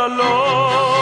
alone.